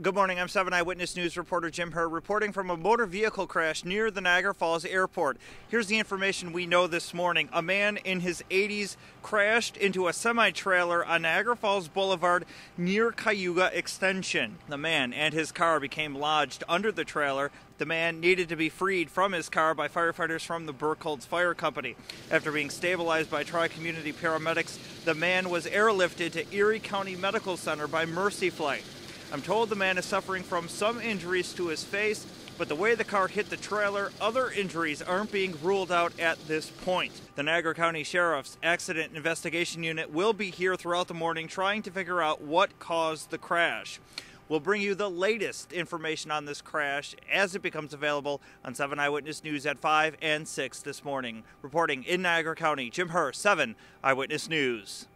Good morning. I'm 7 Eyewitness News reporter Jim Herr reporting from a motor vehicle crash near the Niagara Falls Airport. Here's the information we know this morning. A man in his 80s crashed into a semi trailer on Niagara Falls Boulevard near Cayuga Extension. The man and his car became lodged under the trailer. The man needed to be freed from his car by firefighters from the Bergholz Fire Company. After being stabilized by Tri Community paramedics, the man was airlifted to Erie County Medical Center by Mercy Flight. I'm told the man is suffering from some injuries to his face, but the way the car hit the trailer, other injuries aren't being ruled out at this point. The Niagara County Sheriff's Accident Investigation Unit will be here throughout the morning trying to figure out what caused the crash. We'll bring you the latest information on this crash as it becomes available on 7 Eyewitness News at 5 and 6 this morning. Reporting in Niagara County, Jim Herr, 7 Eyewitness News.